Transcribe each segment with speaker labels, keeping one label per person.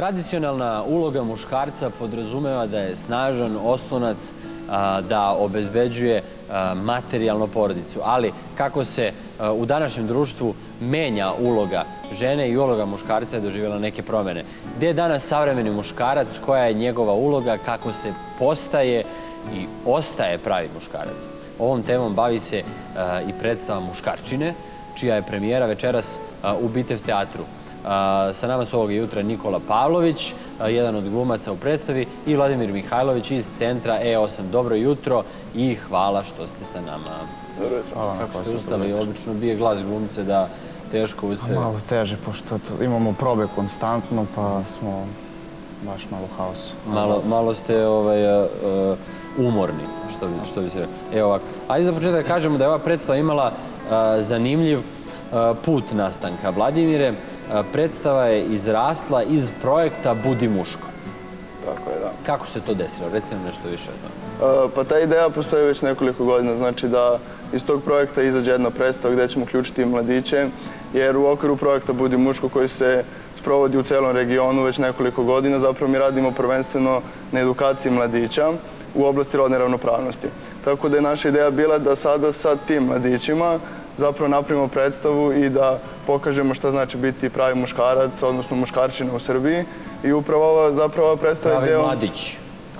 Speaker 1: tradicionalna uloga muškarca podrazumeva da je snažan oslonac da obezbeđuje materijalno porodicu. Ali kako se u današnjem društvu menja uloga žene i uloga muškarca je doživjela neke promene. Gde je danas savremeni muškarac, koja je njegova uloga, kako se postaje i ostaje pravi muškarac. Ovom temom bavi se i predstava Muškarčine, čija je premijera večeras u Bitev teatru. A, Sa nama su ovoga jutra Nikola Pavlović, jedan od glumaca u predstavi, i Vladimir Mihajlović iz centra E8. Dobro jutro i hvala što ste sa nama.
Speaker 2: Dobro jutro.
Speaker 3: Hvala na
Speaker 1: Kako ste ustali? Obično bije glas glumce da teško
Speaker 3: A
Speaker 1: ustaje.
Speaker 3: Malo teže, pošto to- imamo probe konstantno, pa smo baš malo u haosu.
Speaker 1: Malo, malo ste ovaj, umorni, što bi, što bi se rekao. Evo ovako, ajde za početak da kažemo da je ova predstava imala zanimljiv put nastanka. Vladimire, predstava je izrasla iz projekta Budi muško.
Speaker 2: Tako je, da.
Speaker 1: Kako se to desilo? Reci nam nešto više o tome.
Speaker 2: Pa ta ideja postoji već nekoliko godina, znači da iz tog projekta izađe jedna predstava gdje ćemo uključiti mladiće, jer u okviru projekta Budi muško koji se sprovodi u celom regionu već nekoliko godina, zapravo mi radimo prvenstveno na edukaciji mladića u oblasti rodne ravnopravnosti. Tako da je naša ideja bila da sada sa tim mladićima zapravo napravimo predstavu i da pokažemo šta znači biti pravi muškarac, odnosno muškarčina u Srbiji. I upravo ova, zapravo ova predstava je
Speaker 1: Pravi
Speaker 2: deo...
Speaker 1: mladić.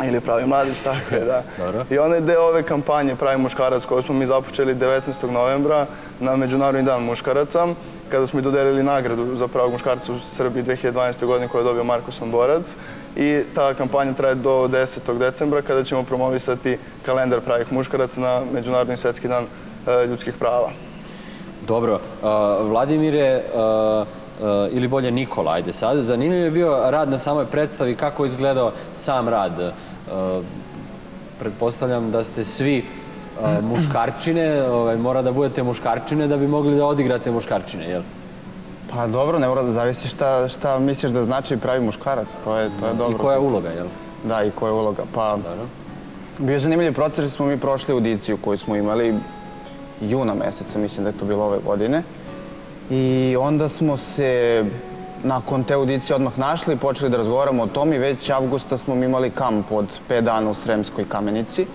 Speaker 2: Ili pravi mladić, tako je, da.
Speaker 1: Dobro.
Speaker 2: I ona je deo ove kampanje Pravi muškarac koju smo mi započeli 19. novembra na Međunarodni dan muškaraca, kada smo i dodelili nagradu za pravog muškarca u Srbiji 2012. godine koju je dobio Marko Samborac. I ta kampanja traje do 10. decembra kada ćemo promovisati kalendar pravih muškaraca na Međunarodni svetski dan e, ljudskih prava.
Speaker 1: Dobro, Vladimire, ili bolje Nikola, ajde sad. Zanimljiv je bio rad na samoj predstavi, kako je izgledao sam rad. Pretpostavljam da ste svi muškarčine, ovaj, mora da budete muškarčine da bi mogli da odigrate muškarčine, jel?
Speaker 3: Pa dobro, ne mora da zavisi šta, šta misliš da znači pravi muškarac, to je, to je dobro.
Speaker 1: I koja je uloga, jel?
Speaker 3: Da, i koja je uloga. Pa,
Speaker 1: Dobro.
Speaker 3: bio je zanimljiv proces smo mi prošli audiciju koju smo imali juna meseca, mislim da je to bilo ove godine. I onda smo se nakon te audicije odmah našli i počeli da razgovaramo o tom i već avgusta smo imali kamp od 5 dana u Sremskoj kamenici.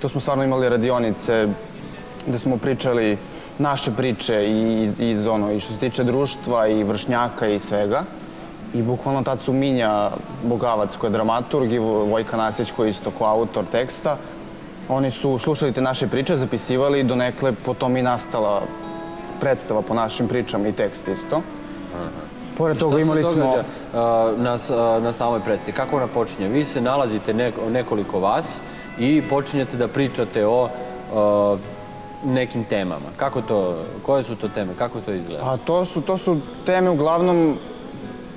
Speaker 3: Tu smo stvarno imali radionice gde smo pričali naše priče i iz, ono, što se tiče društva i vršnjaka i svega. I bukvalno tad su Minja Bogavac koji je dramaturg i Vojka Nasić koji je isto ko autor teksta. Oni su slušali te naše priče, zapisivali i donekle potom i nastala predstava po našim pričama i tekst isto. Pored toga imali
Speaker 1: se
Speaker 3: smo...
Speaker 1: događa a, na, s- a, na samoj predstavi? Kako ona počinje? Vi se nalazite neko- nekoliko vas i počinjete da pričate o a, nekim temama. Kako to, koje su to teme? Kako to izgleda?
Speaker 3: Pa to su, to su teme uglavnom,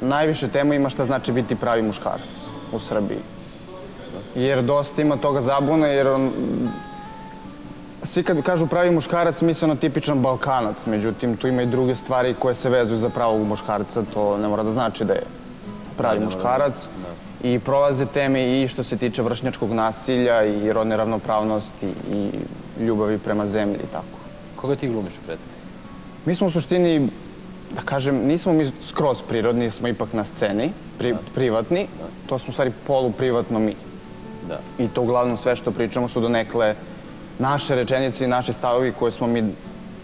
Speaker 3: najviše tema ima šta znači biti pravi muškarac u Srbiji. Jer dosta ima toga zabune, jer on, svi kad kažu pravi muškarac misle ono tipičan balkanac, međutim tu ima i druge stvari koje se vezuju za pravog muškarca, to ne mora da znači da je pravi
Speaker 1: Da, ne mora da-
Speaker 3: muškarac. I prolaze teme i što se tiče vršnjačkog nasilja i rodne ravnopravnosti i ljubavi prema zemlji i tako.
Speaker 1: Koga ti glumiš u predstavi?
Speaker 3: Mi smo u suštini, da kažem, nismo mi skroz prirodni, smo ipak na sceni, pri, privatni. To smo u stvari poluprivatno mi.
Speaker 1: Da.
Speaker 3: I to uglavnom sve što pričamo su donekle naše rečenice i naši stavovi koje smo mi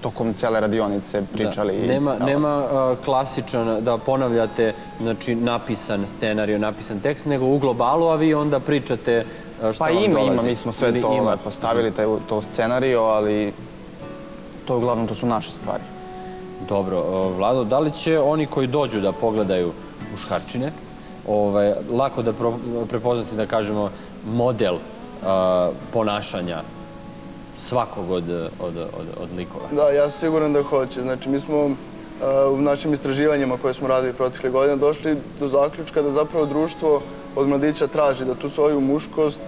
Speaker 3: tokom cele radionice pričali.
Speaker 1: Da. Nema, nema a, klasičan da ponavljate znači, napisan scenario, napisan tekst, nego u globalu, a vi onda pričate a, šta
Speaker 3: Pa
Speaker 1: vam
Speaker 3: ima,
Speaker 1: dolazi.
Speaker 3: ima, mi smo sve
Speaker 1: Ili
Speaker 3: to
Speaker 1: ima?
Speaker 3: ovaj, postavili, taj, to scenario, ali to uglavnom to su naše stvari.
Speaker 1: Dobro, Vlado, da li će oni koji dođu da pogledaju muškarčine, ovaj, lako da pro, prepoznati, da kažemo, model ponašanja svakog od, od, od, od likova?
Speaker 2: Da, ja sam siguran da hoće. Znači, mi smo u našim istraživanjima koje smo radili protekle godine došli do zaključka da zapravo društvo od mladića traži da tu svoju muškost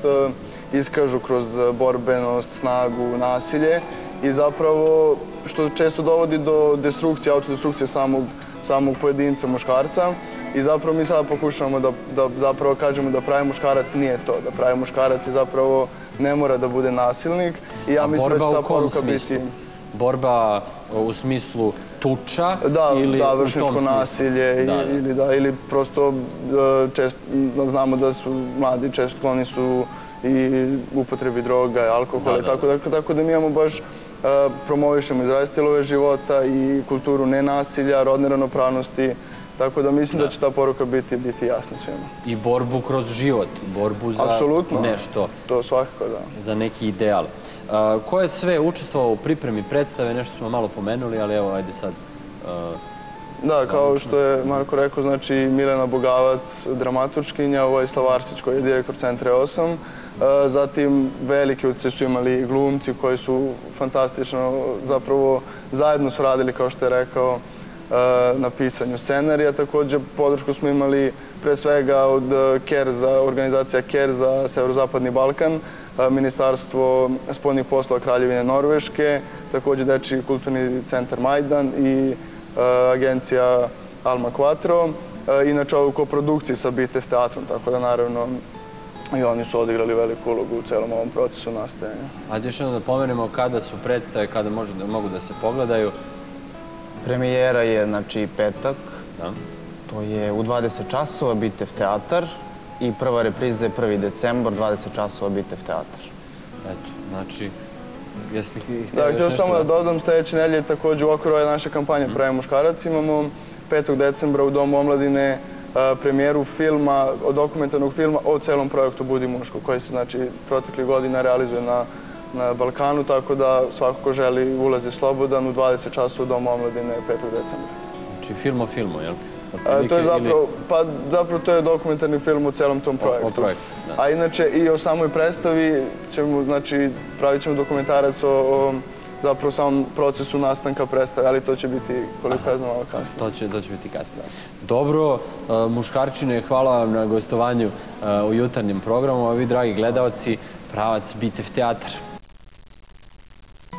Speaker 2: iskažu kroz borbenost, snagu, nasilje i zapravo što često dovodi do destrukcije, autodestrukcije samog, samog pojedinca muškarca i zapravo mi sada pokušavamo da, da zapravo kažemo da pravi muškarac nije to, da pravi muškarac je zapravo ne mora da bude nasilnik i ja
Speaker 1: A
Speaker 2: mislim da će
Speaker 1: borba
Speaker 2: ta poruka
Speaker 1: smislu?
Speaker 2: biti
Speaker 1: borba u smislu tuča
Speaker 2: Da,
Speaker 1: ili
Speaker 2: da,
Speaker 1: smislu?
Speaker 2: nasilje
Speaker 1: Da, da.
Speaker 2: ili da, ili prosto e, znamo da su mladi često skloni su i upotrebi droga, i alkohola i tako da, tako da mi imamo baš e, promovišemo i zdrave stilove života i kulturu nenasilja, rodne ravnopravnosti, tako da mislim da,
Speaker 1: Da.
Speaker 2: će ta poruka biti, biti jasna svima.
Speaker 1: I borbu kroz život, borbu za
Speaker 2: Apsolutno.
Speaker 1: nešto.
Speaker 2: To svakako da.
Speaker 1: za neki ideal. Ko je sve učestvovao u pripremi predstave, nešto smo malo pomenuli, ali evo, ajde sad.
Speaker 2: Da, kao što je Marko rekao, znači Milena Bogavac, dramaturškinja, Vojislav Arsić koji je direktor Centra 8. E, Zatim veliki utjecaj su imali glumci koji su fantastično, zapravo zajedno su radili, kao što je rekao, na pisanju scenarija. Također podršku smo imali pre svega od e, Kerza, organizacija Kerza Severozapadni Balkan, e, Ministarstvo spoljnih poslova Kraljevine Norveške, također Dečiji kulturni centar Majdan i e, agencija Alma Quattro. E, Inače ovu koprodukciji sa Bitev teatrom, tako da naravno i oni su odigrali veliku ulogu u celom ovom procesu nastajanja.
Speaker 1: Ajde još jednom da pomenemo kada su predstave, kada da- mogu da se pogledaju.
Speaker 3: Premijera je, znači, petak,
Speaker 1: Da.
Speaker 3: to je u 20 časova Bitev teatar i prva repriza je 1. decembar, 20 časova Bitev teatar.
Speaker 1: Eto, znači, jeste htjeli
Speaker 2: Da,
Speaker 1: još
Speaker 2: htio
Speaker 1: nešto
Speaker 2: samo da dodam, sledeće nedelje takođe u okviru ove naše kampanje Pravi muškarac imamo 5. decembra u Domu omladine e, premijeru filma, dokumentarnog filma o celom projektu Budi muško, koji se znači proteklih godina realizuje na, na Balkanu, tako da svako ko želi ulazi slobodan u 20 časova u Domu omladine 5. decembra.
Speaker 1: Znači, film o filmu, jel?
Speaker 2: E, to je zapravo, pa zapravo to je dokumentarni film o celom tom projektu.
Speaker 1: projektu, da.
Speaker 2: A inače i o samoj predstavi ćemo, znači, pravit ćemo dokumentarac o, o zapravo samom procesu nastanka predstave, ali to će biti, koliko ja znam, malo kasnije.
Speaker 1: To će, to će biti kasnije. Dobro, uh, muškarčine, hvala vam na gostovanju uh, u jutarnjem programu, a vi, dragi gledalci, pravac Bitev teatar.